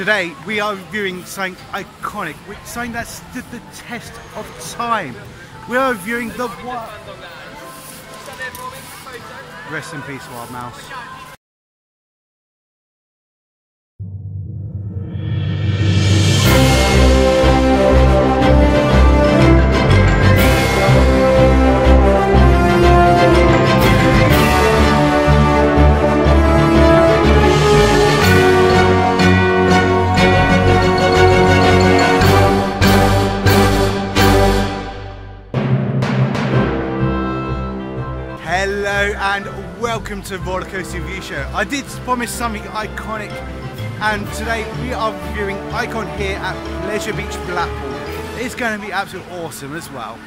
Today we are reviewing something iconic, something that stood the test of time. We are reviewing the. Rest in peace, Wild Mouse. Hello and welcome to Roller Coaster Review Show. I did promise something iconic and today we are reviewing Icon here at Pleasure Beach Blackpool. It's going to be absolutely awesome as well.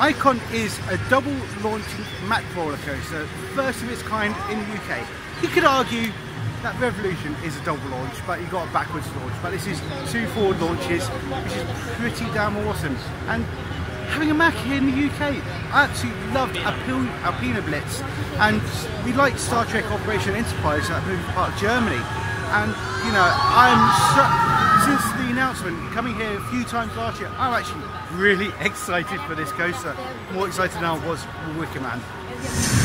Icon is a double launching Mack roller coaster, first of its kind in the UK. You could argue that Revolution is a double launch, but you got a backwards launch. But this is two forward launches, which is pretty damn awesome. And having a Mack here in the UK, I absolutely loved Alpina, Alpina Blitz, and we liked Star Trek Operation Enterprise that Movie Park of Germany. And you know, I'm so, since announcement coming here a few times last year, I'm actually really excited for this coaster. More excited than I was Wickerman.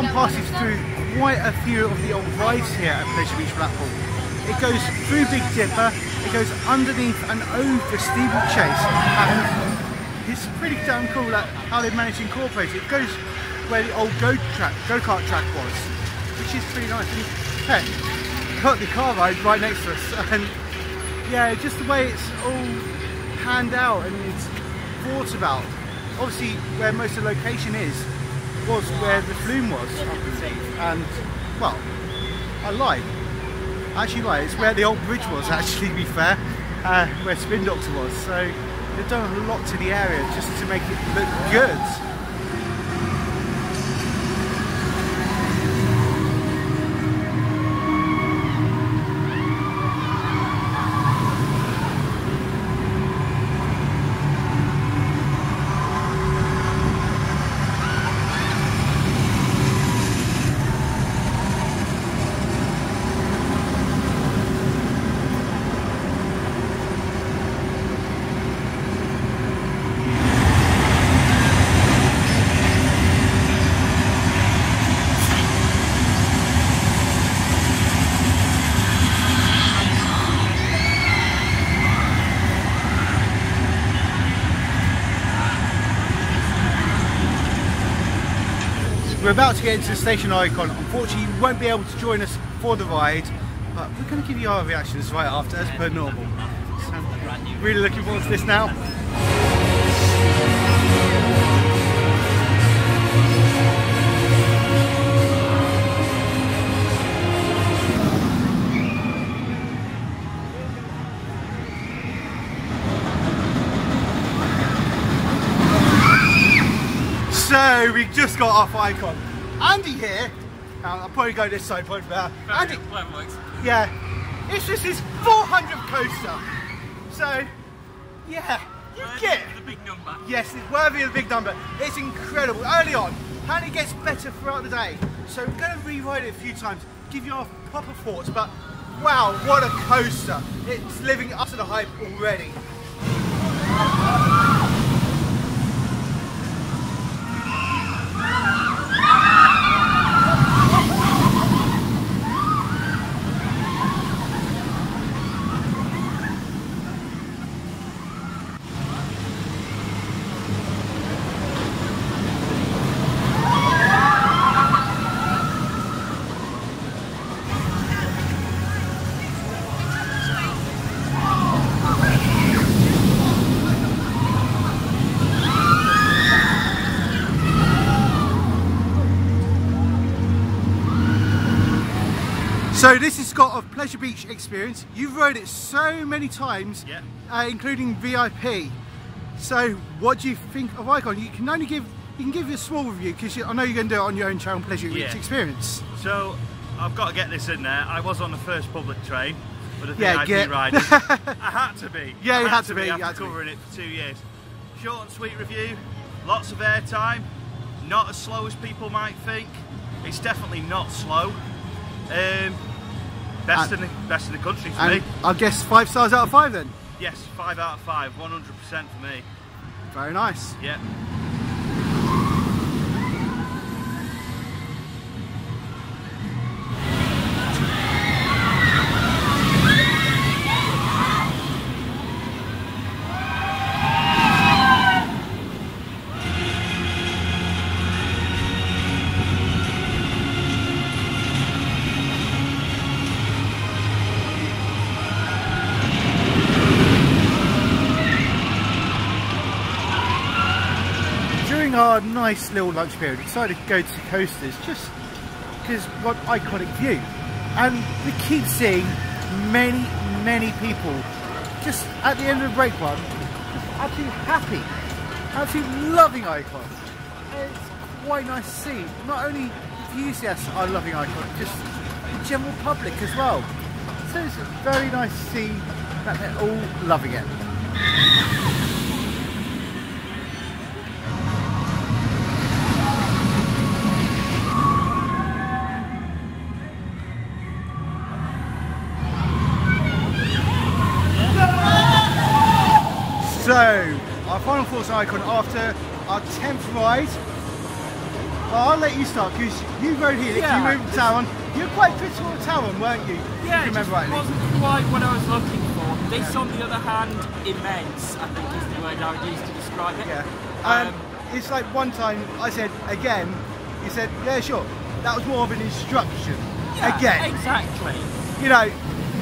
Icon passes through quite a few of the old rides here at Pleasure Beach Blackpool. It goes through Big Dipper, it goes underneath and over Steeplechase, and it's pretty damn cool that how they managed to incorporate it. It goes where the old go track, go-kart track was, which is pretty nice. And, hey, got the car ride right next to us, and yeah, just the way it's all panned out and it's thought about. Obviously, where most of the location is, was where the flume was. And, well, I lied. Actually lied. It's where the old bridge was, actually, to be fair, uh, where Spin Doctor was. So they've done a lot to the area just to make it look good. We're about to get into the station icon. Unfortunately, you won't be able to join us for the ride, but we're going to give you our reactions right after, as per normal. So, really looking forward to this now. So we just got off icon. Andy here. I'll probably go this side, probably better. Andy, yeah, it's just his 400 coaster. So, yeah, you get. The big number. Yes, it's worthy of the big number. It's incredible. Early on, and it gets better throughout the day. So we're going to rewrite it a few times, give you our proper thoughts. But Wow, what a coaster. It's living up to the hype already. So this is Scott of Pleasure Beach Experience. You've rode it so many times, Yeah. uh, including VIP. So what do you think of Icon? You can only give you can give a small review because I know you're going to do it on your own channel, Pleasure Beach Yeah. Experience. So I've got to get this in there. I was on the first public train for the Yeah, VIP get- riders. I had to be. Yeah, I you had to be, After had to be. it for two years. Short and sweet review. Lots of airtime. Not as slow as people might think. It's definitely not slow. Um, best And- in the best in the country for me. I guess five stars out of five then. Yes, five out of five, 100% for me. Very nice. Yeah. Our nice little lunch period, we decided to go to coasters just because we've iconic view. And we keep seeing many, many people just at the end of the break one, absolutely happy, absolutely loving Icon. And it's quite nice to see. Not only enthusiasts are loving Icon, just the general public as well. So it's very nice to see that they're all loving it. So, our final on Icon after our 10th ride. Well, I'll let you start because you rode here, Yeah. you rode Talon. You were quite critical of Talon, weren't you? Yeah, you it just rightly. wasn't quite what I was looking for. This, on the other hand, immense, I think is the word I would use to describe it. Yeah. Um, Um, it's like one time I said again, he said, yeah, sure. That was more of an instruction. yeah, again. Exactly. You know,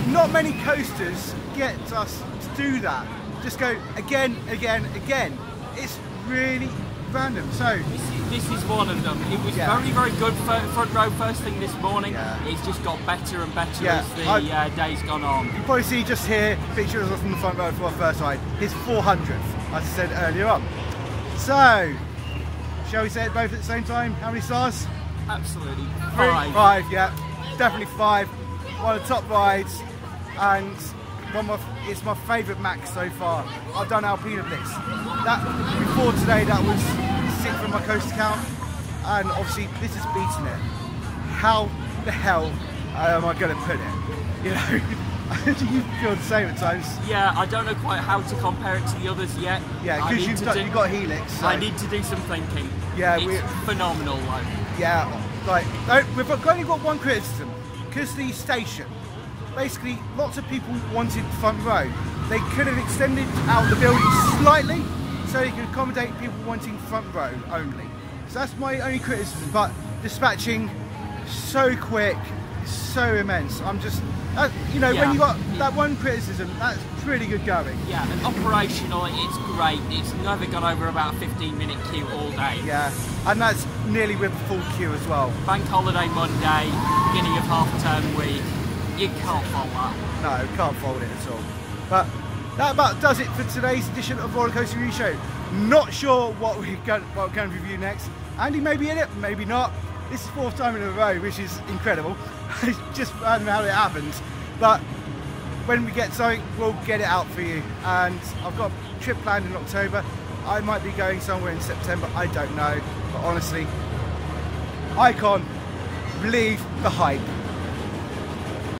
not many coasters get us to do that. Just go again, again, again. It's really random. So, This is, this is one of them. It was Yeah. very, very good for front row first thing this morning. Yeah. It's just got better and better Yeah, as the uh, days gone on. You probably see just here pictures of from the front row for our first ride. His 400th, as I said earlier on. So, shall we say it both at the same time? How many stars? Absolutely. Five. Five, yeah. Definitely five. One of the top rides, and one of my, it's my favourite Macks so far. I've done Alpina Blitz. That before today, that was sick from my coast count, and obviously this is beating it. How the hell am I going to put it? You know, do you feel the same at times? Yeah, I don't know quite how to compare it to the others yet. Yeah, because you've, do- you've got Helix. So, I need to do some thinking. Yeah, it's we- phenomenal though. yeah, like oh, no, we've only got one criticism because the station. Basically, lots of people wanted front row. They could have extended out the building slightly so they could accommodate people wanting front row only. So that's my only criticism. But dispatching so quick, so immense. I'm just, uh, you know, when you got that one criticism, that's pretty good going. Yeah, and operational, it's great. It's never gone over about a 15 minute queue all day. Yeah, and that's nearly with a full queue as well. Bank holiday Monday, beginning of half term week. You can't fault that. No, can't fold it at all. But that about does it for today's edition of Roller Coaster Review Show. Not sure what we're going, what we're going to review next. Andy may be in it, maybe not. This is fourth time in a row, which is incredible. It's Just I don't know how it happens. But when we get something, we'll get it out for you. And I've got a trip planned in October. I might be going somewhere in September. I don't know. But honestly, Icon, believe the hype.